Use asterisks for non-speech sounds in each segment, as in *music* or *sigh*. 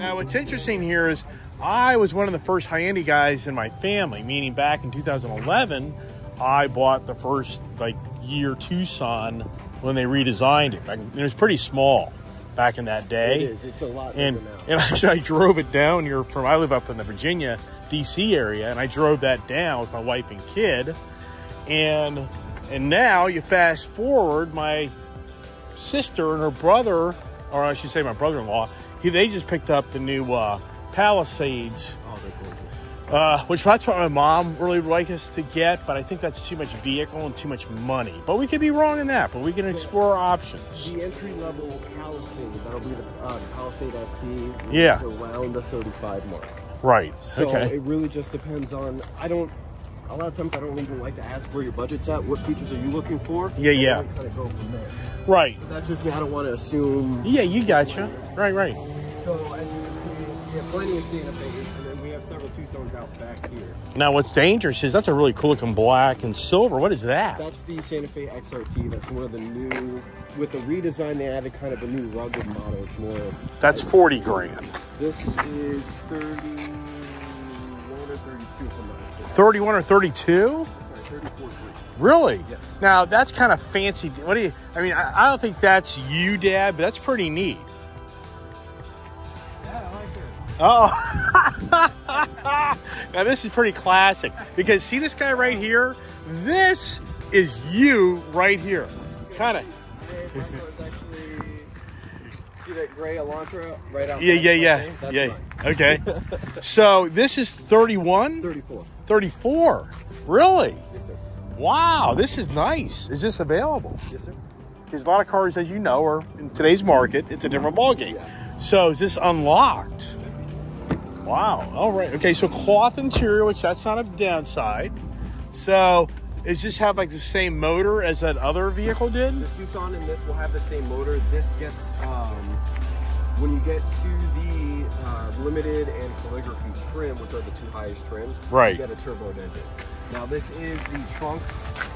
Now, what's interesting here is I was one of the first Hyundai guys in my family, meaning back in 2011, I bought the first like year Tucson when they redesigned it. It was pretty small back in that day. It is. It's a lot and *laughs* and actually I drove it down here from I live up in the Virginia DC area and I drove that down with my wife and kid and and now you fast forward my sister and her brother or I should say my brother-in-law he, they just picked up the new uh, Palisades Oh, they're gorgeous. uh, which that's what my mom really would like us to get, but I think that's too much vehicle and too much money. But we could be wrong in that, but we can explore options. The entry level Palisade, that'll be the uh, Palisade SE. Yeah. Is around the 35 mark. Right. So okay. it really just depends on. I don't. A lot of times I don't even like to ask where your budget's at. What features are you looking for? Yeah, yeah. Kind of go from there. Right. But that's just me. I don't want to assume. Yeah, you gotcha. Right, right. So as you can see, we have plenty of Santa Fe's, and then we have several Tucson's out back here. Now, what's dangerous is that's a really cool looking black and silver. What is that? That's the Santa Fe XRT. That's one of the new. With the redesign, they added kind of a new rugged model. It's more. That's 40 grand. This is 31 or 32 from last year. 31 or 32? Sorry, 34. Really? Yes. Now, that's kind of fancy. What do you, I mean, I, I don't think that's you, Dad, but that's pretty neat. Yeah, I like it. Oh, *laughs* now this is pretty classic because see this guy right here? This is you right here. Kind of. *laughs* See that gray Elantra right out? Yeah, yeah, yeah. That's yeah. mine. Okay. *laughs* so this is 31, 34. 34. Really? Yes, sir. Wow, this is nice. Is this available? Yes, sir. Because a lot of cars, as you know, are in today's market, it's a different ballgame. So is this unlocked? Wow. All right. Okay. So cloth interior, which that's not a downside. So does this have like the same motor as that other vehicle did? The Tucson and this will have the same motor. This gets, um, when you get to the uh, limited and calligraphy trim, which are the two highest trims, Right. you get a turbo engine. Now this is the trunk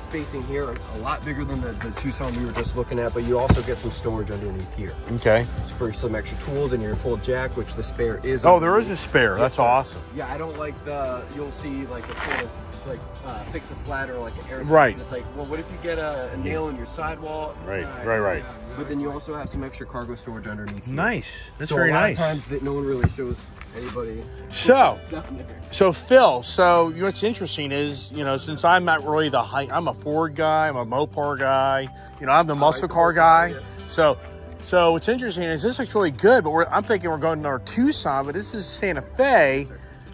spacing here, a lot bigger than the, the Tucson we were just looking at, but you also get some storage underneath here Okay. for some extra tools and your full jack, which the spare is. Oh, there is a spare. That's sir. awesome. Yeah, I don't like the. You'll see like a sort of like uh, fix a flat or like an air. Right. It's like, well, what if you get a, a nail in your sidewall? Right, right, right. But then you also have some extra cargo storage underneath. Nice. That's so very a lot nice. Of times that no one really shows anybody. So, It's down there. so Phil, so you know, what's interesting is, you know, since I'm not really the high, I'm a Ford guy, I'm a Mopar guy, you know, I'm the muscle like car Mopar, guy. yeah. So, so what's interesting is this looks really good, but we're, I'm thinking we're going to our Tucson, but this is Santa Fe.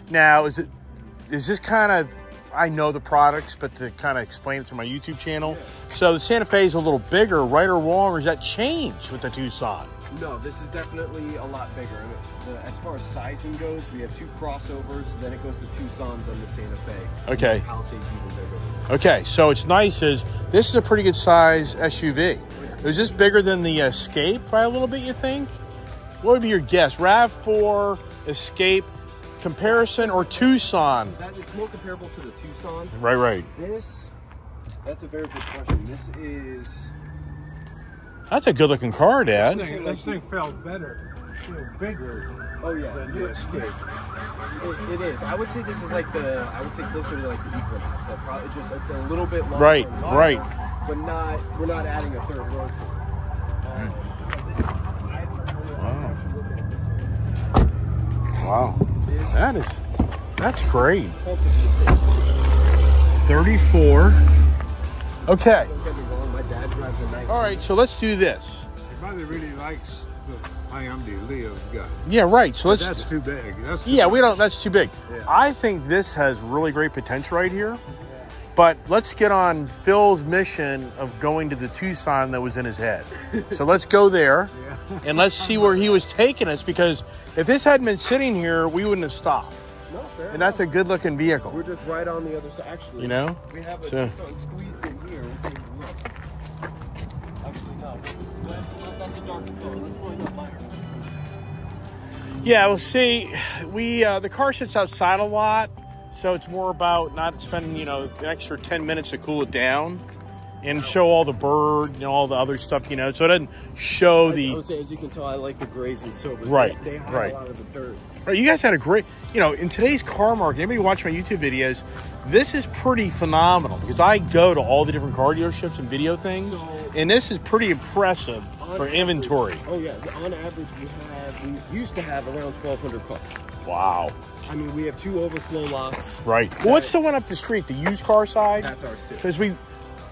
Now, is it, is this kind of, I know the products, but to kind of explain it to my YouTube channel. So the Santa Fe is a little bigger, right or wrong, or does that change with the Tucson? No, this is definitely a lot bigger. As far as sizing goes, we have two crossovers. Then it goes to Tucson, then the Santa Fe. Okay. The Palisade's even bigger. Okay, so it's nice is this is a pretty good size SUV. Oh, is this bigger than the Escape by a little bit? You think? What would be your guess? Rav Four, Escape, comparison, or Tucson? That it's more comparable to the Tucson. Right, right. This, that's a very good question. This is. That's a good-looking car, Dad. This thing, this thing felt better, bigger Oh yeah, than the Escape. It, it is. I would say this is like the. I would say closer to like the Equinox. That probably just it's a little bit longer. Right, and wider, right. But not. We're not adding a third row to it. Um, but this, I, Wow. actually looking at this one. Wow, That is that's great. Thirty-four. Okay. Don't get me wrong. My dad drives a night. All right. So let's do this. Your mother really likes the Leo's. Yeah. Right. So let's. That's too big. That's too Yeah, big. we don't. That's too big. Yeah. I think this has really great potential right here. But let's get on Phil's mission of going to the Tucson that was in his head. *laughs* So let's go there Yeah. And let's see where he was taking us because if this hadn't been sitting here, we wouldn't have stopped. No, fair And that's a good looking vehicle. We're just right on the other side. Actually, You know? we have a So- Tucson squeezed in here. We'll take a look. Actually, no. That's a dark color. Let's find out mine. Yeah, well, see, we uh, the car sits outside a lot, so it's more about not spending you know extra ten minutes to cool it down. And show all the bird and all the other stuff, you know. So it doesn't show I the. would say, as you can tell, I like the grays and silvers. Right, They, they hide right. a lot of the dirt. Right, You guys had a great, you know, in today's car market. Anybody watch my YouTube videos? This is pretty phenomenal because I go to all the different car dealerships and video things, So- and this is pretty impressive for average- inventory. Oh yeah, on average we have we used to have around 1,200 cars. Wow. I mean, we have two overflow lots. Right. Well, what's the one up the street, the used car side? That's ours too. Because we,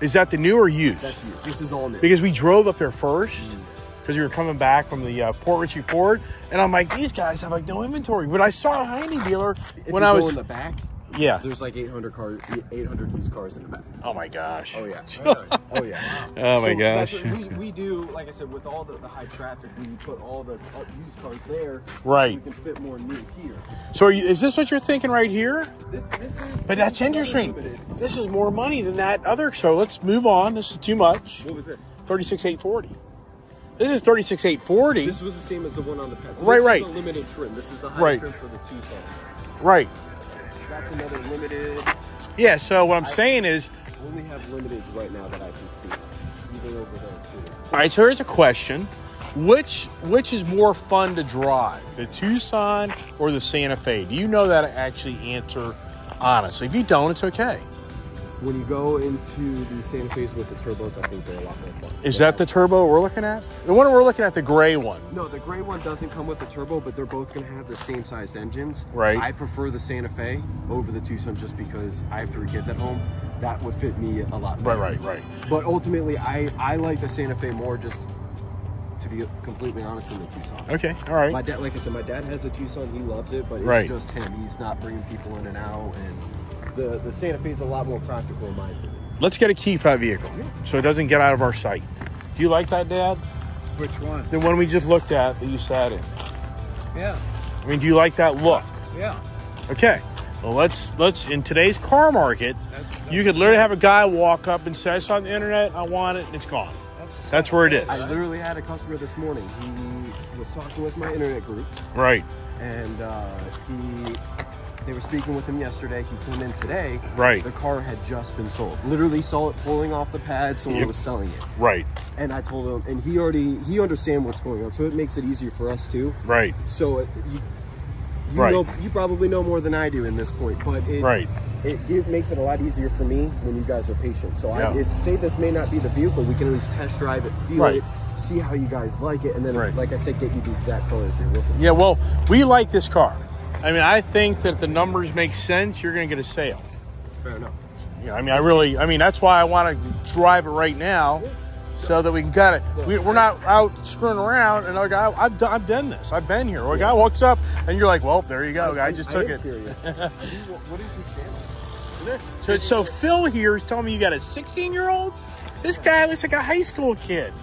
is that the new or used? That's used. This is all new. because we drove up there first because we were coming back from the uh, Port Richey Ford, and I'm like, these guys have like no inventory. But I saw a Hyundai dealer if when I was, in the back, yeah. there's like 800 cars, 800 used cars in the back. Oh my gosh. Oh yeah. *laughs* Oh, oh yeah. Oh my So gosh. we, we do, like I said, with all the, the high traffic, we put all the used cars there. Right. We can fit more new here. So are you, is this what you're thinking right here? This, this is. But that's interesting. This is more money than that other. So let's move on. This is too much. What was this? Thirty-six eight forty. This is thirty-six eight forty. This was the same as the one on the pet. So Right, right. Limited trim. This is the high Right. trim for the two Tucson. Right. That's another limited. Yeah. So what I'm saying is, Only have limiteds right now that I can see. Even over there too. all right. So here's a question: Which which is more fun to drive, the Tucson or the Santa Fe? Do you know that actually answer honestly? If you don't, it's okay. When you go into the Santa Fe's with the turbos, I think they're a lot more fun. Is that the turbo we're looking at? The one we're looking at, the gray one. No, the gray one doesn't come with the turbo, but they're both going to have the same sized engines. Right. I prefer the Santa Fe over the Tucson just because I have three kids at home. That would fit me a lot. Right, better. right, right. right. But ultimately, I I like the Santa Fe more just to be completely honest in the Tucson. Okay, all right. My dad, like I said, my dad has a Tucson. He loves it, but it's Right. just him. He's not bringing people in and out, and the the Santa Fe is a lot more practical in my opinion. Let's get a key for that vehicle so it doesn't get out of our sight. Do you like that, Dad? Which one? The one we just looked at that you sat in. Yeah, I mean, do you like that look? yeah. Okay. Well, let's let's in today's car market, That's- you could literally have a guy walk up and say, "I saw it on the internet, I want it, and it's gone." That's, That's where it is. I literally had a customer this morning. He was talking with my internet group, Right. and uh, he they were speaking with him yesterday. He came in today. Right. The car had just been sold. Literally saw it pulling off the pad. Someone Yep. was selling it, Right. and I told him, and he already he understand what's going on, so it makes it easier for us too. Right. So it, you you Right. know you probably know more than I do in this point, but it Right. it, it makes it a lot easier for me when you guys are patient. So I Yeah. if, say this may not be the vehicle, we can at least test drive it, feel Right. it, see how you guys like it, and then Right. like I said, get you the exact colors you're looking for. Yeah. Well, we like this car. I mean, I think that if the numbers make sense, you're going to get a sale. Fair enough. Know, I mean, I really, I mean, that's why I want to drive it right now, so that we can kind of, we, we're not out screwing around. And guy, I've done, I've done this, I've been here. Or a guy walks up, and you're like, well, there you go, guy just took I am it. What *laughs* what is your channel? So, so Phil here is telling me you got a 16 year old. This guy looks like a high school kid.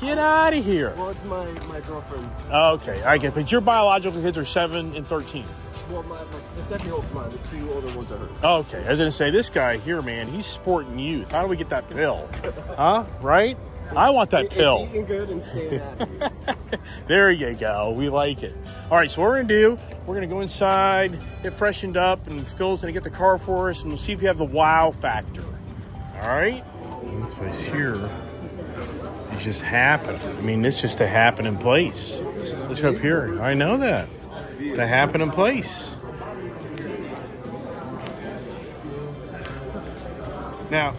Get out of here. Well, it's my my girlfriend. Oh, okay, I get, but your biological kids are seven and 13. Well, my, my the seven year old's mine. The two older ones are hers. Oh, okay, I was gonna say this guy here, man, he's sporting youth. How do we get that pill? *laughs* Huh? Right? I want that It- pill. It's eating good and staying. *laughs* There you go. We like it. All right, so what we're gonna do, we're gonna go inside, get freshened up, and Phil's gonna get the car for us, and we'll see if we have the wow factor. All right. That's what's here. It just happened. I mean, it's just a happening place. Let's up here. I know that. It's a happening place. Now,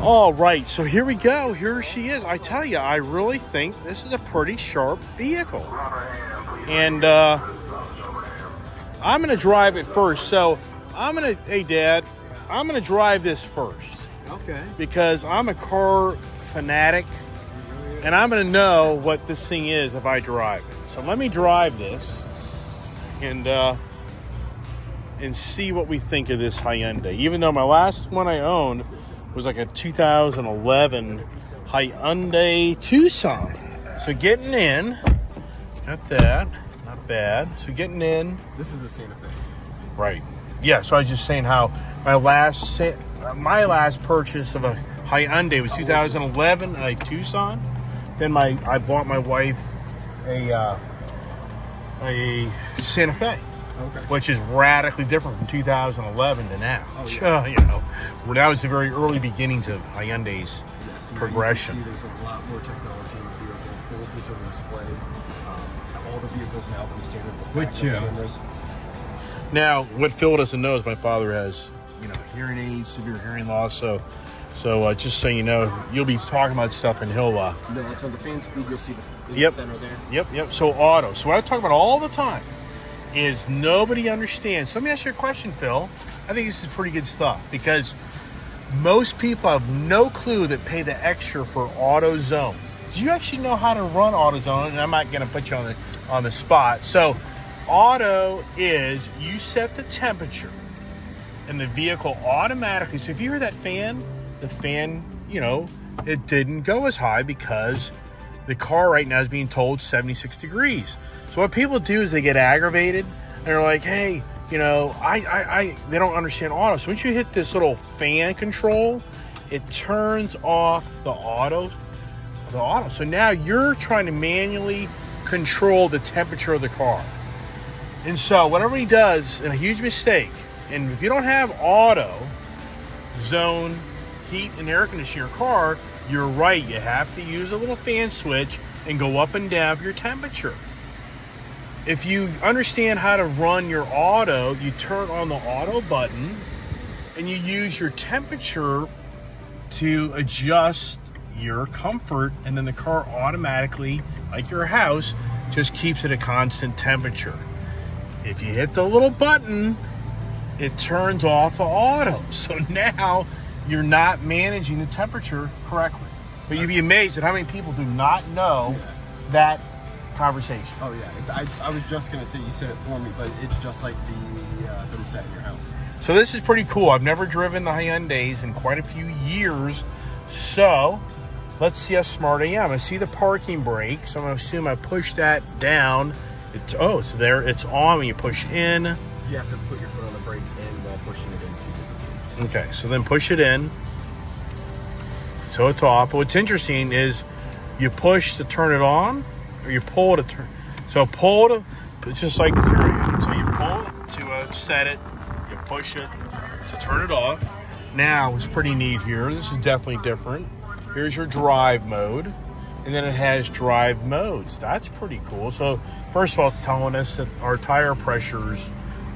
all right, so here we go. Here she is. I tell you, I really think this is a pretty sharp vehicle. And uh, I'm going to drive it first. So I'm going to, hey, Dad, I'm going to drive this first Okay. because I'm a car fanatic and I'm going to know what this thing is if I drive it. So let me drive this and uh, and see what we think of this Hyundai. Even though my last one I owned was like a 2011 Hyundai Tucson. So getting in, got that, not bad. So getting in, this is the Santa Fe. Right. Yeah. So I was just saying how my last uh, my last purchase of a Hyundai was 2011, a Tucson. Then my I bought my wife a uh, a Santa Fe. Okay. which is radically different from 2011 to now. Oh, yeah. *laughs* you know, where that was the very early beginnings of Hyundai's. Yes, Progression. You can see there's a lot more technology in the vehicle. Full digital display. Um, all the vehicles now come standard with Which, uh, cameras. Now, what Phil doesn't know is my father has, you know, hearing aids, severe hearing loss. So, so uh, just so you know, you'll be talking about stuff, and he'll. Uh, No, that's on the fan speed. You'll see the, Yep. center there. Yep, yep. So auto. So what I talk about all the time is nobody understands. So let me ask you a question, Phil. I think this is pretty good stuff because most people have no clue that pay the extra for auto zone. Do you actually know how to run auto zone? And I'm not going to put you on the on the spot. So auto is you set the temperature and the vehicle automatically. So if you hear that fan, the fan, you know, it didn't go as high because the car right now is being told 76 degrees. So what people do is they get aggravated and they're like, hey, you know, I, I, I they don't understand auto. So once you hit this little fan control, it turns off the auto, the auto. So now you're trying to manually control the temperature of the car. And so what everybody does, and a huge mistake, and if you don't have auto zone heat and air conditioning your car, you're right. You have to use a little fan switch and go up and down your temperature. If you understand how to run your auto, you turn on the auto button and you use your temperature to adjust your comfort, and then the car automatically, like your house, just keeps it a constant temperature. If you hit the little button, it turns off the auto. *laughs* So now you're not managing the temperature correctly. But you'd be amazed at how many people do not know that conversation. Oh yeah, it, I, I was just gonna say you said it for me, but it's just like the uh, thermostat in your house. So this is pretty cool. I've never driven the Hyundai's in quite a few years. So let's see how smart I am. I see the parking brake, so I'm gonna assume I push that down. It's oh, it's there. It's on when you push in. You have to put your Okay, so then push it in. So it's off. But what's interesting is you push to turn it on, or you pull to turn. So pull to, it's just like. So you pull to uh, set it, you push it to turn it off. Now it's pretty neat here. This is definitely different. Here's your drive mode, and then it has drive modes. That's pretty cool. So first of all, it's telling us that our tire pressures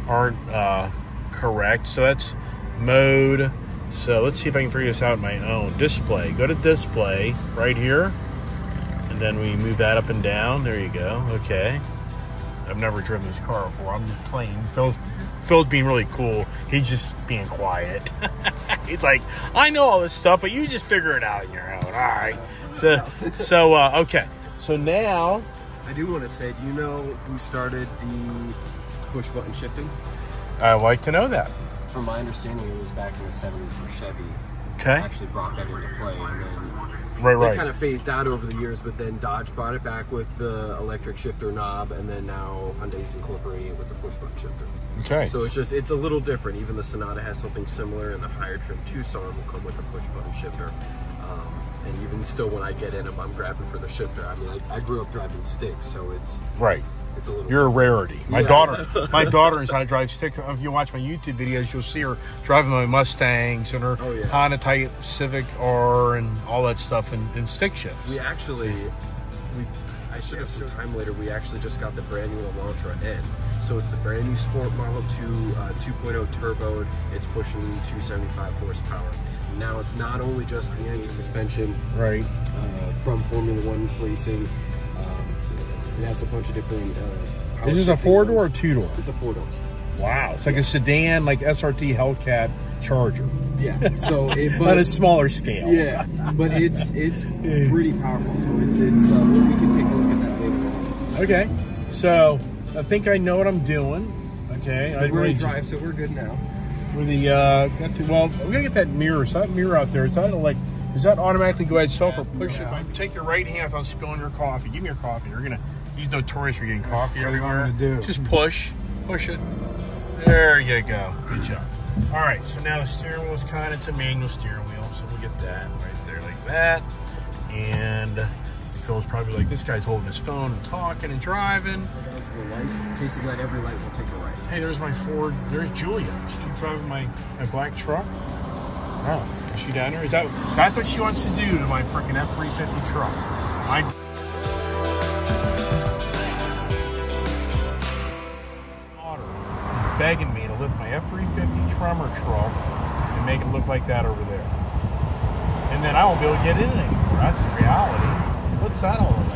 aren't uh, correct. So that's mode. So let's see if I can figure this out on my own. Display. Go to display right here. And then we move that up and down. There you go. Okay. I've never driven this car before. I'm just playing. Phil's, Phil's being really cool. He's just being quiet. *laughs* He's like, I know all this stuff, but you just figure it out on your own. All right. So, so uh, okay. So now, I do want to say, do you know who started the push button shifting? I like to know that. From my understanding, it was back in the 70s where Chevy Okay. actually brought that into play, and then Right, It right. kind of phased out over the years, but then Dodge brought it back with the electric shifter knob, and then now Hyundai's incorporating it with the push button shifter. Okay. So it's just it's a little different. Even the Sonata has something similar, and the higher trim Tucson will come with a push button shifter. Um, and even still, when I get in them, I'm grabbing for the shifter. I mean, I, I grew up driving sticks, so it's right. It's a little. You're a rarity. My Yeah. daughter, my *laughs* daughter is how to drive stick. If you watch my YouTube videos, you'll see her driving my Mustangs and her Oh, yeah. Honda Type Civic R and all that stuff in, in stick shift. We actually, we, I should have some time later. We actually just got the brand new Elantra N. So it's the brand new Sport Model 2 uh, 2.0 turbo. It's pushing 275 horsepower. Now it's not only just the engine suspension Right. uh, from Formula One racing. It has a bunch of different. Uh, power Is this a four door or two door? It's a four door. Wow. It's like a sedan, like SRT Hellcat Charger, Yeah. So it, *laughs* but a smaller scale. Yeah, but it's it's pretty powerful. So it's it's uh, we can take a look at that later. Okay. So I think I know what I'm doing. Okay. So I we're really in drive, so we're good now. With the uh, got to, well, we're gonna get that mirror. So that mirror out there, it's not like does that automatically go ahead itself or push it? Take your right hand on spilling your coffee. Give me your coffee. You're gonna. He's notorious for getting coffee what everywhere. want me to do? Just push, push it. There you go. Good job. All right. So now the steering wheel is kind of it's a manual steering wheel, so we'll get that right there like that. And Phil's probably like, this guy's holding his phone and talking and driving. to a light. Basically, at every light, we'll take a right. Hey, there's my Ford. There's Julia. Is she driving my, my black truck? No. Is she down there? Is that that's what she wants to do to my freaking F three fifty truck? My begging me to lift my F three fifty Tremor truck and make it look like that over there. And then I won't be able to get in it anymore. That's the reality. What's that all about?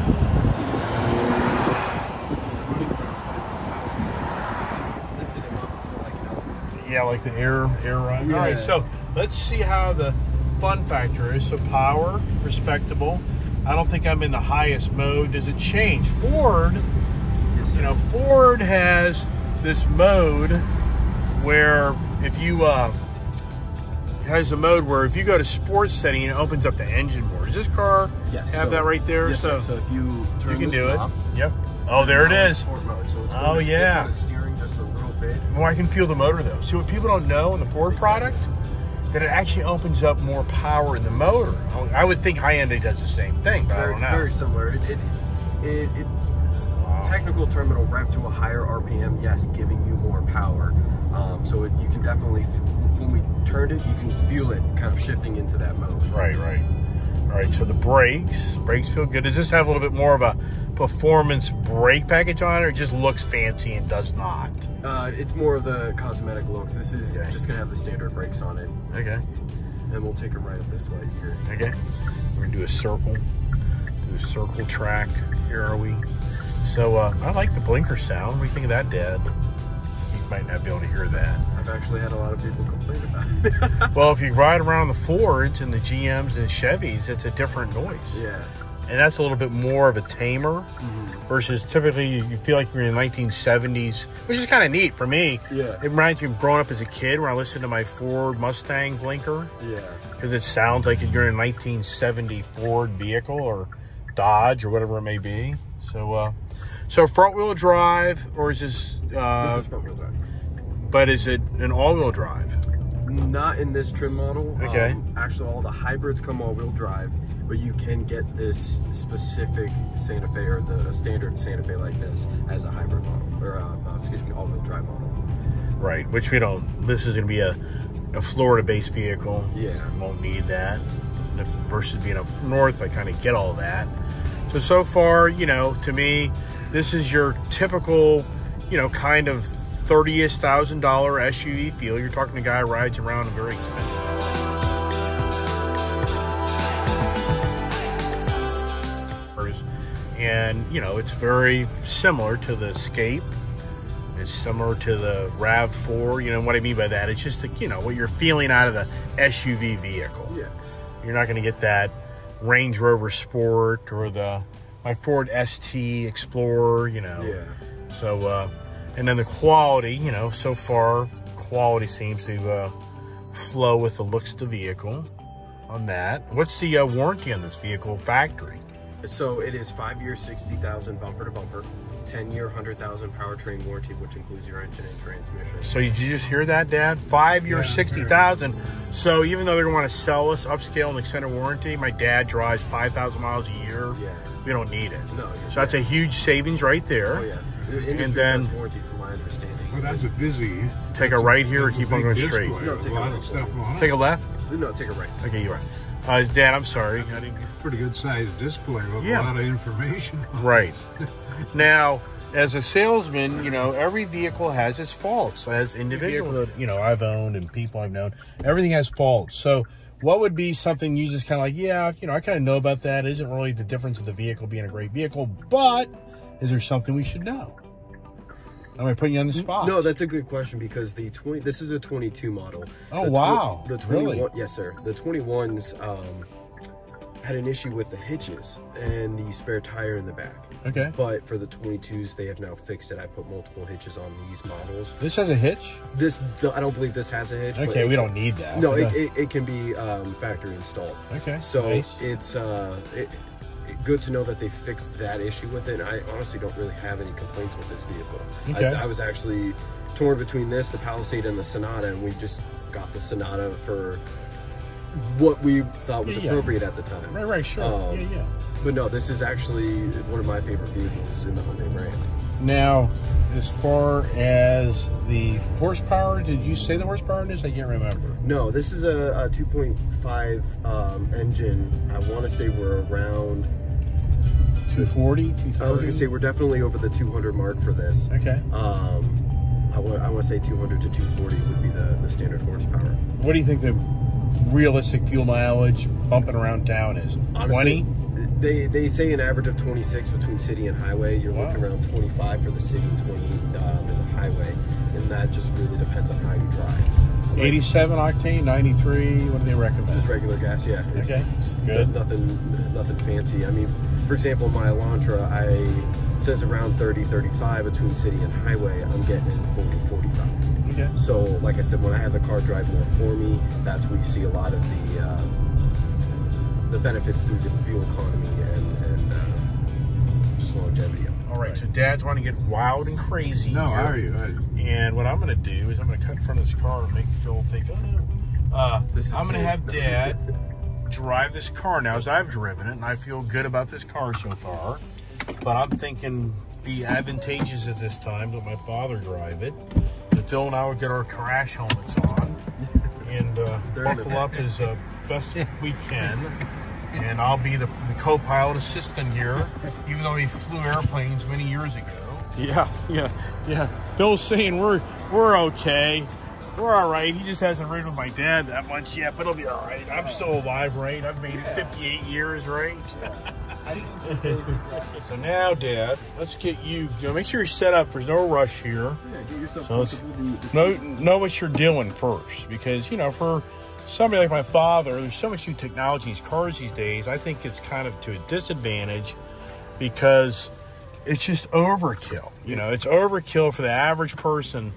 Yeah, like the air air ride. All right, so let's see how the fun factor is. So power, respectable. I don't think I'm in the highest mode. Does it change? Ford, you know, Ford has this mode where if you uh, has a mode where if you go to sports setting, it opens up the engine more. Does this car Yes. have so- that right there? Yes, so. So if you turn you can do it. Yep. Oh, there it's. Sport mode. So it's Oh, going to stick yeah. the steering just a little bit. Well, I can feel the motor though. See what people don't know in the Ford product? That it actually opens up more power in the motor. I would think Hyundai does the same thing, but I Very, don't know. very similar. It, it, it, it Technical terminal rev to a higher RPM, yes, giving you more power. Um, so it, you can definitely, when we turned it, you can feel it kind of shifting into that mode. Right, right. All right, so the brakes, brakes feel good. Does this have a little bit more of a performance brake package on it, or it just looks fancy and does not? Uh, it's more of the cosmetic looks. This is Okay. just gonna have the standard brakes on it, Okay, and we'll take it right up this light here. okay. We're gonna do a circle, do a circle track. Here are we? So uh, I like the blinker sound. What do you think of that, Dad? You might not be able to hear that. I've actually had a lot of people complain about it. *laughs* Well, if you ride around the Fords and the GMs and Chevys, it's a different noise. yeah. And that's a little bit more of a tamer versus typically you you feel like you're in the 1970s, which is kind of neat for me. Yeah. It reminds me of growing up as a kid when I listened to my Ford Mustang blinker Yeah. because it sounds like you're in a 1970 Ford vehicle or Dodge or whatever it may be. So, uh, so front wheel drive or is this, uh, This is front wheel drive. but is it an all wheel drive? Not in this trim model. Okay. Um, actually, all the hybrids come all-wheel drive, but you can get this specific Santa Fe or the standard Santa Fe like this as a hybrid model, or uh, uh, excuse me, all-wheel drive model. Right, which we don't. This is going to be a, a Florida-based vehicle. Yeah. won't need that. Versus being up north, I kind of get all that. So so far, you know, to me, this is your typical, you know, kind of thirty-ish thousand dollar SUV feel. You're talking to a guy who rides around a very expensive. And you know, it's very similar to the Escape. It's similar to the Rav4. You know what I mean by that? It's just you know what you're feeling out of the SUV vehicle. Yeah. You're not going to get that Range Rover Sport or the my Ford ST Explorer. You know. Yeah. So, uh, and then the quality. You know, so far quality seems to uh, flow with the looks of the vehicle. On that, what's the uh, warranty on this vehicle factory? So it is five years, sixty thousand bumper to bumper, ten year, hundred thousand powertrain warranty, which includes your engine and transmission. So did you just hear that, Dad? Five-year, Yeah, sixty thousand. So even though they're going to want to sell us upscale and extended warranty, my dad drives five thousand miles a year. Yeah. We don't need it. No. So that's a huge savings right there. Oh yeah. The industry then- warranty, from my understanding. Well, that's a busy. Take a right here or keep on going straight. No, a take a lot left. of stuff on Take a left. No, take it right. Okay, you're right. Uh, Dad, I'm sorry. I didn't. Pretty good sized display with Yeah. a lot of information. Right. *laughs* now, as a salesman, you know, every vehicle has its faults. As individuals that, you know, I've owned and people I've known, everything has faults. So, what would be something you just kind of like, yeah, you know, I kind of know about that. Isn't really the difference of the vehicle being a great vehicle, but is there something we should know? Am I putting you on the spot? No, that's a good question because the 20 this is a 22 model. Oh, The tw- wow. The 21 Really? yes sir. The 21s um had an issue with the hitches and the spare tire in the back. Okay. But for the 22s, they have now fixed it. I put multiple hitches on these models. This has a hitch. This, I don't believe this has a hitch. Okay, we can- don't need that. No, it, it, it can be um, factory installed. okay. So nice. it's uh, it, it- good to know that they fixed that issue with it. And I honestly don't really have any complaints with this vehicle. Okay. I, I was actually torn between this, the Palisade, and the Sonata, and we just got the Sonata for what we thought was Yeah, yeah. appropriate at the time. Right, right, sure. Um, yeah, yeah. But no, this is actually one of my favorite vehicles in the Hyundai brand. Now, as far as the horsepower, did you say the horsepower is? I can't remember. No, this is a, a 2.5 um, engine. I want to say we're around. 240, I was gonna say we're definitely over the 200 mark for this. Okay. Um, I want I want to say 200 to 240 would be the the standard horsepower. What do you think the realistic fuel mileage bumping around town is? 20? They they say an average of 26 between city and highway. You're Wow. looking around 25 for the city, 20 um, in the highway, and that just really depends on how you drive. Like, 87 octane, 93. What do they recommend? Just regular gas, yeah. Okay, good. Nothing, nothing fancy. I mean, for example, my Elantra, I it says around 30, 35 between city and highway. I'm getting in 40, 45. Okay. So, like I said, when I have the car drive more for me, that's where you see a lot of the uh, the benefits through the fuel economy and, and uh, just longevity. All right, so Dad's want to get wild and crazy. No, here. are you? And what I'm going to do is I'm going to cut in front of this car and make Phil think, oh no. Uh, This is I'm going to have Dad *laughs* drive this car now as I've driven it, and I feel good about this car so far. But I'm thinking be advantageous at this time to let my father drive it. And Phil and I will get our crash helmets on *laughs* and uh, buckle up as uh, best we can. And I'll be the, the co-pilot assistant here, even though he flew airplanes many years ago. Yeah, yeah, yeah. Phil's saying we're we're okay. We're all right. He just hasn't ridden with my dad that much yet, but it'll be all right. I'm still alive, right? I've made it 58 years, right? *laughs* so now, Dad, let's get you. You know, make sure you're set up. There's no rush here. Yeah, get yourself So it's- comfortable. The, the Know know what you're doing first, because you know, for somebody like my father, there's so much new technology in these cars these days. I think it's kind of to a disadvantage because it's just overkill. You know, it's overkill for the average person.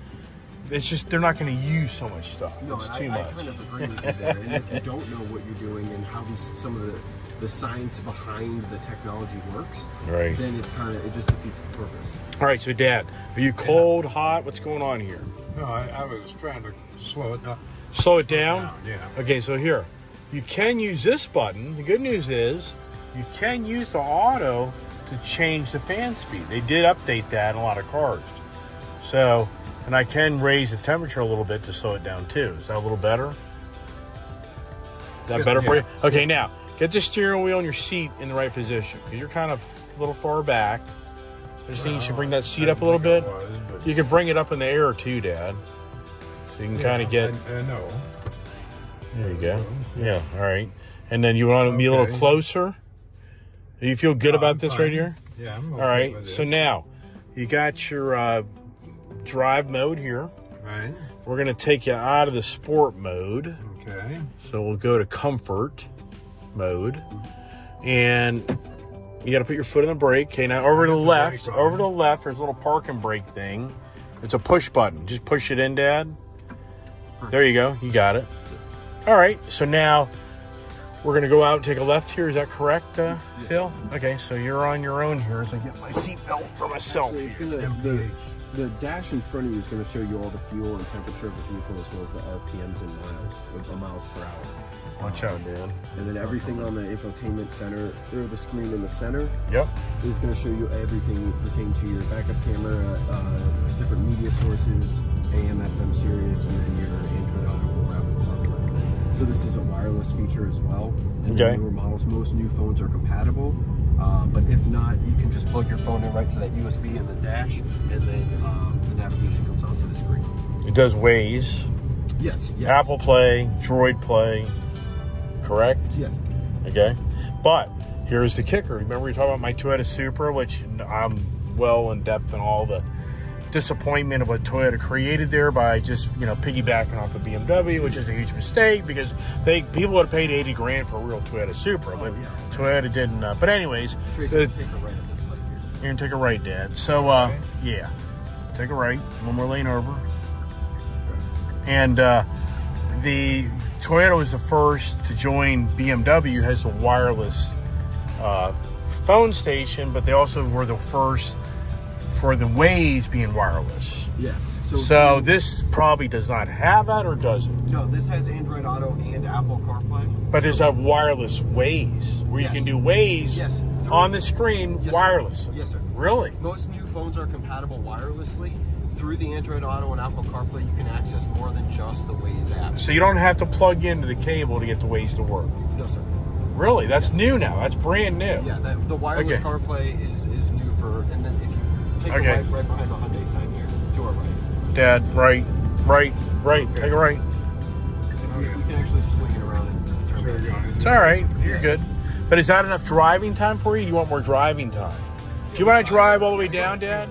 It's just they're not going to use so much stuff. No, it's too I, much. I kind of agree with you there. And if you don't know what you're doing and how these some of the the science behind the technology works, Right. then it's kind of it just defeats the purpose. All right, so Dad, are you cold, hot? What's going on here? No, I, I was trying to slow it down. Slow it down. down, yeah. Okay, so here, you can use this button. The good news is you can use the auto to change the fan speed. They did update that in a lot of cars. So, and I can raise the temperature a little bit to slow it down too. Is that a little better? Is that Yeah, better for you? Okay, now get the steering wheel and your seat in the right position because you're kind of a little far back. I just think you should bring that seat up a little bit. You can bring it up in the air too, Dad. So you can kind of get. I, I know. There you go. Yeah. All right. And then you want to be a little Okay. closer. Do you feel good No, about I'm this fine. right here? Yeah, I'm okay right. with So it. now you got your uh, drive mode here. Right. We're going to take you out of the sport mode. Okay. So we'll go to comfort mode. And you got to put your foot on the brake. Okay. Now over to the left, over to the left, there's a little park and brake thing. It's a push button. Just push it in, Dad. There you go. You got it. All right. So now we're going to go out and take a left here. Is that correct, uh, Phil? Okay. So you're on your own here as I get my seatbelt for myself. It's gonna the, the dash in front of you is going to show you all the fuel and temperature of the vehicle as well as the RPMs and miles, or miles per hour. Watch out, man. And then everything on the infotainment center, or the screen in the center, Yep. is going to show you everything pertaining to your backup camera, uh, different media sources, AM, FM, Sirius, and then your Android Auto or Apple CarPlay. So this is a wireless feature as well. And Okay. newer models, most new phones are compatible. Uh, but if not, you can just plug your phone in right to that USB in the dash, and then um, the navigation comes onto the screen. It does Waze, Yes. Yes. Apple Play, Droid Play. Correct. Yes. Okay. But here's the kicker. Remember we talked about my Toyota Supra, which I'm well in depth in all the disappointment of what Toyota created there by just you know piggybacking off of BMW, which is a huge mistake because they people would have paid 80 grand for a real Toyota Supra, but yeah. Toyota didn't. Uh, but anyways, Tracy, the- take a right at this light here. you're gonna take a right, Dad. So uh, yeah, take a right, one more lane over, and uh, the Toyota was the first to join BMW has a wireless uh, phone station, but they also were the first for the Waze being wireless. Yes. So this probably does not have that, or does it? No, this has Android Auto and Apple CarPlay. But there's a wireless Waze where Yes. you can do Waze Yes. on the screen Yes, wireless. Yes, sir. Really? Most new phones are compatible wirelessly. Through the Android Auto and Apple CarPlay, you can access more than just the Waze app. So you don't have to plug into the cable to get the Waze to work. No, sir. Really? That's new now. That's brand new. Yeah, the, the wireless Okay. CarPlay is, is new for, and then if you take Okay. a right, right behind the Hyundai sign here, to our right. Dad, right, right, right. Take a right. We, we can actually swing it around and turn Sure, it. you're on it. It's all right. You're good. But is that enough driving time for you? Do you want more driving time? Do you want to drive all the way down, Dad?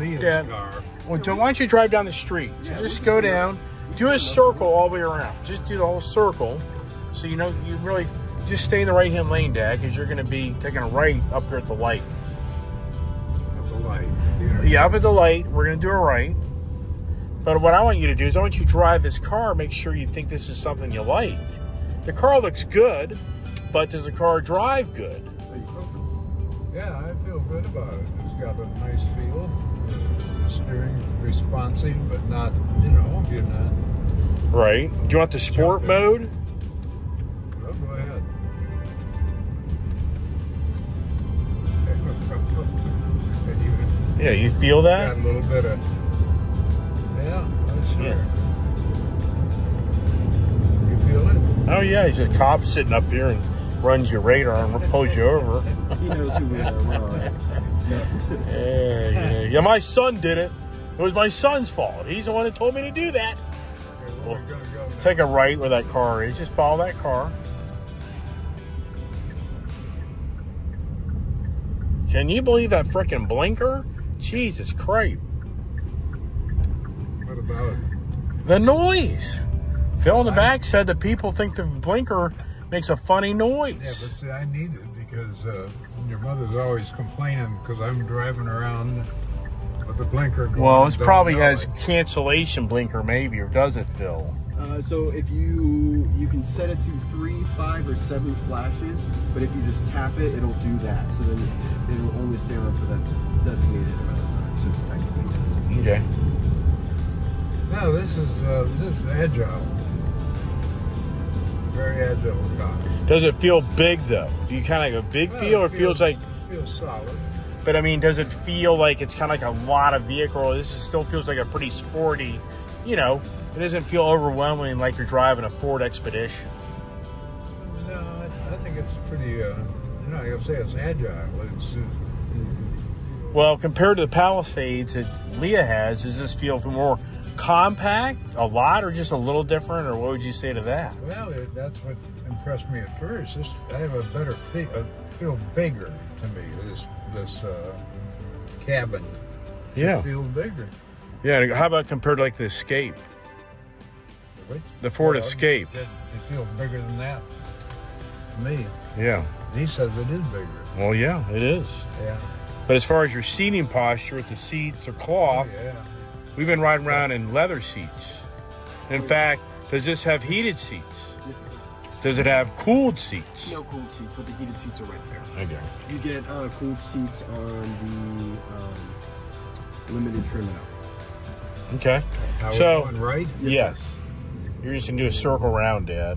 Remember, I drove Leah's Dad. car. Well, don't, why don't you drive down the street? So Yeah, just go down, do a circle all the way around. Just do the whole circle. So you know you really just stay in the right hand lane, Dad, because you're going to be taking a right up here at the light. At the light. the Yeah, up at the light. We're going to do a right. But what I want you to do is I want you to drive this car. Make sure you think this is something you like. The car looks good, but does the car drive good? Yeah, I feel good about it. It's got a nice feel. The steering responsive, but not, you know, you're not. Right. Do you want the sport Jumping. mode? Well, go ahead. and you Yeah, you feel got that? a little bit of. Yeah, that's hmm. sure. Yeah. You feel it? Oh yeah, he's a cop sitting up here and runs your radar and pulls you over. He knows who we are. We're all right. Yeah, yeah. My son did it. It was my son's fault. He's the one that told me to do that. Okay, where we gonna go? Take a right where that car is. Just follow that car. Can you believe that freaking blinker? Jesus Christ. What about it? The noise. Phil in the back said that people think the blinker makes a funny noise. Yeah, but see, I need it because uh, your mother's always complaining because I'm driving around with the blinker going. Well, this probably has it. cancellation blinker, maybe, or does it, Phil? Uh, so if you you can set it to three, five, or seven flashes, but if you just tap it, it'll do that. So then it, it'll only stay on for that designated amount of time. So it's technically yes. Okay. No, this is uh, this is agile. Very agile car. Does it feel big though? Do you kind of like a big Well, feel, or it feels like? feels solid. But I mean, does it feel like it's kind of like a lot of vehicle? This is, still feels like a pretty sporty. You know, it doesn't feel overwhelming like you're driving a Ford Expedition. No, I, I think it's pretty. Uh, you know, you'll say it's agile. It's uh, Well, compared to the Palisades that Leah has, does this feel for more compact, a lot, or just a little different? Or what would you say to that? well, it, that's what impressed me at first. This I have a better feel, uh, feel bigger to me. This this uh, cabin. Yeah, feels bigger. yeah. How about compared to like the Escape, Which- the Ford well, Escape? It, it feels bigger than that. to Me, Yeah. he says it is bigger. Well, yeah, it is. Yeah. But as far as your seating posture, with the seats are cloth, Yeah. We've been riding around in leather seats. In fact, does this have heated seats? Yes, it is. Does it have cooled seats? No cooled seats, but the heated seats are right there. Okay. You get uh, cooled seats on the um, limited trim out. Okay. How So- we going right? Yes. You're just gonna do a circle round, Dad.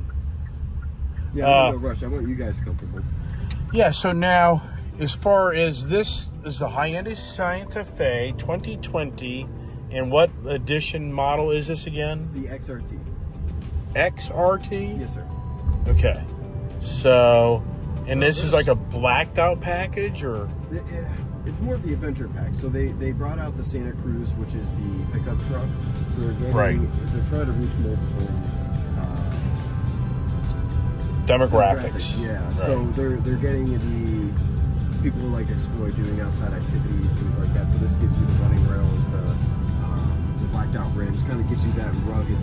Yeah, Uh, I'm in no rush. I want you guys comfortable. Yeah. So now, as far as this is the Hyundai Santa Fe 2020, and what edition model is this again? The XRT. XRT. Yes, sir. Okay. So, and this is like a blacked out package, or It's more of the adventure pack. So they, they brought out the Santa Cruz, which is the pickup truck. So they're getting Right. they're trying to reach multiple uh, demographics. Yeah. Right. So they're they're getting the people who like explore doing outside activities, things like that. So this gives you the running rails, the blacked out rims, kind of gives you that rugged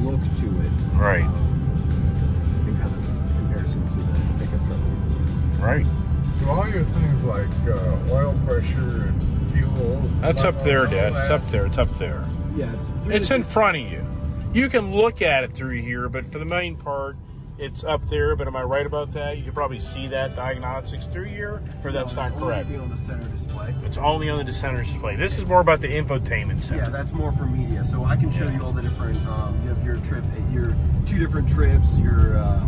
look to it. Right. Um, in kind of comparison to the pickup truck we released. right. So all your things like uh, oil pressure and fuel. That's up there, Dad. that, It's up there. It's up there. Yeah, it's. It's the- in front of you. You can look at it through here, but for the main part, it's up there. But am I right about that? You can probably see that diagnostics through here, or that's No, not it's only correct. on the center display. It's only on the center display. This is more about the infotainment center. Yeah, that's more for media. So I can show you all the different. Um, you have your trip, your two different trips, your uh,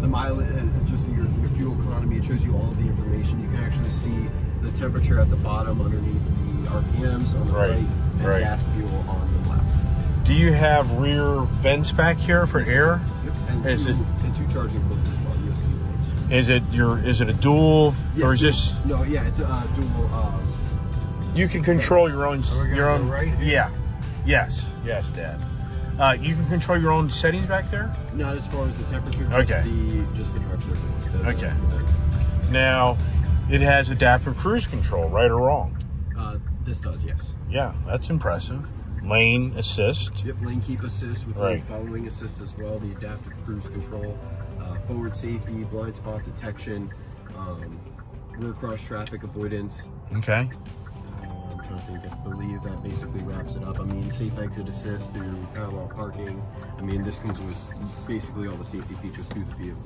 the mileage, uh, just your, your fuel economy. It shows you all of the information. You can actually see the temperature at the bottom underneath the RPMs on the Right, right, and right. gas fuel on the left. Do you have rear vents back here for air? Yep. And, Is two, it- and two charging ports as well, USB ports. Is it your is it a dual Yeah, or is dual- this No, yeah, it's a uh, dual. Um, you can control your own Are we gonna your go own right here? Yeah. Yes. Yes, Dad. Uh, you can control your own settings back there? not as far as the temperature, just Okay. the just the direction of the, the Okay. the vents. Now, it has adaptive cruise control, right or wrong? Uh, this does, yes. Yeah, that's impressive. Lane assist. Yep, lane keep assist with Right. lane following assist as well, the adaptive cruise control, uh, forward safety, blind spot detection, um, rear cross traffic avoidance. Okay. Uh, I'm trying to think, I believe that basically wraps it up. I mean, safe exit assist through parallel parking. I mean, this comes with basically all the safety features through the vehicle.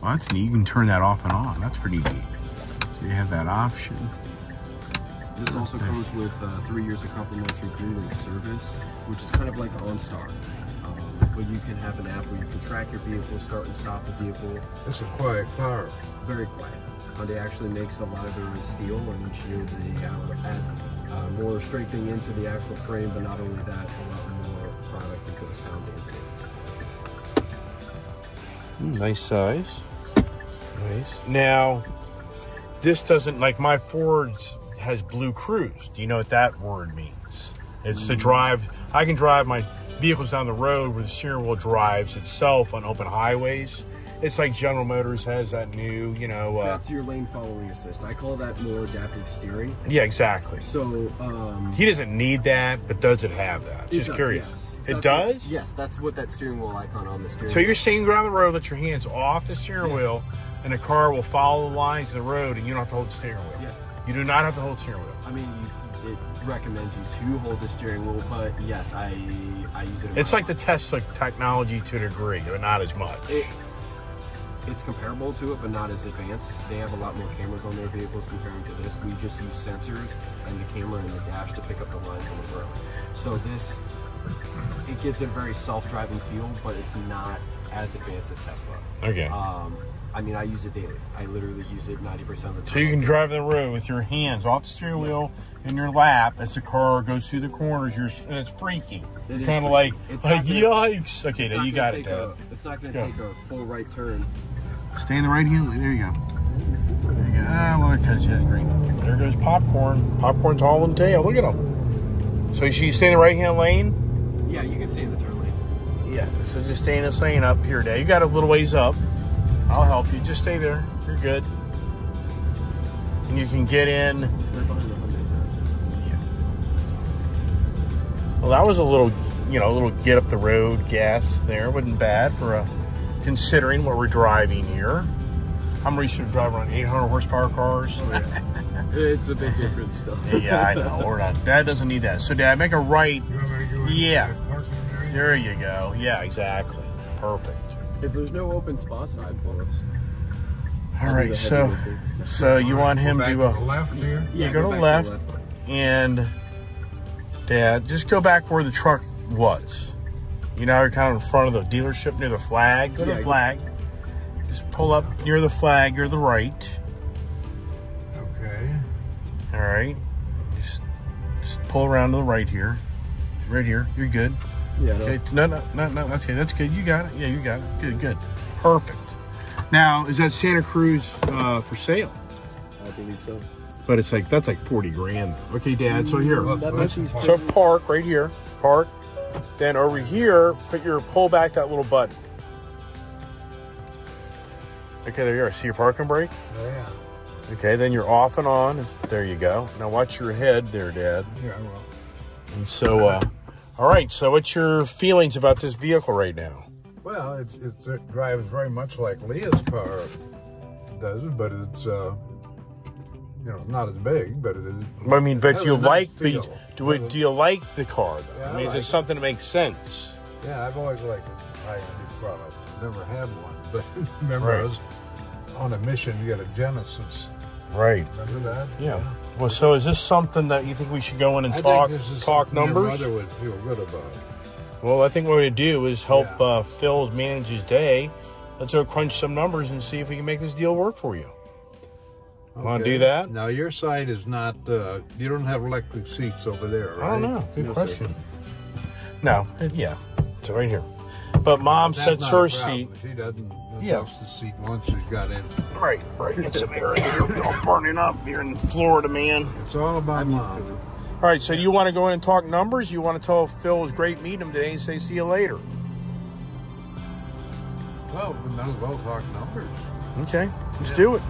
Well, that's neat. You can turn that off and on. That's pretty neat. So you have that option. This also comes with uh, three years of complimentary Greenlink service, which is kind of like OnStar. Um, but you can have an app where you can track your vehicle, start and stop the vehicle, It's a quiet car. very quiet. Hyundai actually makes a lot of their own steel, and each year they uh, add uh, more strengthening into the actual frame, but not only that, a lot more product into the sound. Hmm, Nice size. Nice. Now, this doesn't like my Ford's has blue cruise. Do you know what that word means? It's to drive. I can drive my vehicles down the road where the steering wheel drives itself on open highways. It's like General Motors has that new, you know. Uh, That's your lane following assist. I call that more adaptive steering. yeah, exactly. So, um, He doesn't need that, but does it have that? it Just does, curious. yes. It does. Yes, that's what that steering wheel icon on the steering. So wheel you're saying down the road, let your hands off the steering Yeah. wheel, and the car will follow the lines of the road, and you don't have to hold the steering wheel. Yeah. You do not have to hold the steering wheel. I mean, you, it recommends you to hold the steering wheel, but yes, I I use it. It's like the Tesla technology to a degree, but not as much. It, it's comparable to it, but not as advanced. They have a lot more cameras on their vehicles comparing to this. We just use sensors and the camera in the dash to pick up the lines on the road. So this, it gives it a very self-driving feel, but it's not as advanced as Tesla. Okay. Um, I mean, I use it daily. I literally use it 90% of the time. So you can drive the road with your hands off the steering wheel in your lap as the car goes through the corners. You're and it's freaky. It Kind of like. It's like gonna- yikes. Okay, now you got it, a- It's not going to take a full right turn. Stay in the right hand lane. There you go. There you go. Ah, well, because has green. There goes popcorn. Popcorn's all in tail. Look at him. So you should stay in the right hand lane. Yeah, you can stay in the turn lane. Yeah. So just stay in this lane up here, Dad. You got a little ways up. I'll help you. Just stay there. You're good. And you can get in. Right behind the Hyundai Santa. Yeah. Well, that was a little, you know, a little get up the road gas there. wasn't bad for a considering what we're driving here. I'm used to drive around 800 horsepower cars. Oh, *laughs* it's a big difference still. yeah, I know. We're not. Dad doesn't need that. So, Dad, make a right. You want me to go into Yeah. the? There you go. Yeah, exactly. Perfect. If there's no open spots, I'd pull us. All right. So, so you want him Go back to? the Uh, left here? Yeah, go to the left. and Dad, just go back where the truck was. You know, you're kind of in front of the dealership near the flag. Go to Yeah, the go- flag. Just pull up near the flag. You're the right. Okay. All right. Just, just pull around to the right here. Right here. You're good. Yeah. Okay. No, no, no, no. Okay, that's good. You got it. Yeah, you got it. Good, good. Perfect. Now, is that Santa Cruz uh, for sale? I believe so. But it's like that's like forty grand. Okay, Dad. So here. Well, That let's might be- park. So park right here. Park. Then over here, put your pull back that little button. Okay, there you are. See your parking brake? Yeah. Okay, then you're off and on. There you go. Now watch your head there, Dad. Yeah, well, And so, uh, all right. So, what's your feelings about this vehicle right now? well it's, it's, it drives very much like Leah's car does, but it's, uh, you know, not as big, but it is. I mean, but do you like the do it? Do you like the car? Though? Yeah, I I mean, is like it it. something that makes sense? Yeah, I've always liked a high-end product. Never had one, *laughs* but remember Right. I was on a mission to get a Genesis. Right. Remember that? Yeah. Well, so is this something that you think we should go in and I talk think this is talk your numbers? mother would feel good about. Well, I think what we do is help Yeah. uh, Phil manage his day let's go crunch some numbers and see if we can make this deal work for you. Want to do that? Now your side is not. Uh, you don't have electric seats over there, right? I don't know. Good question. No, uh, yeah, it's right here. But mom That's sets her seat. She doesn't Yeah. adjust the seat once she's got in. Right, right. Get some air in here. All burning up here in Florida, man. It's all about I'm mom. Uh, all right, so do you want to go in and talk numbers? You want to tell Phil it was great meeting him today and say see you later? Well, we might as well talk numbers. Okay, let's do it.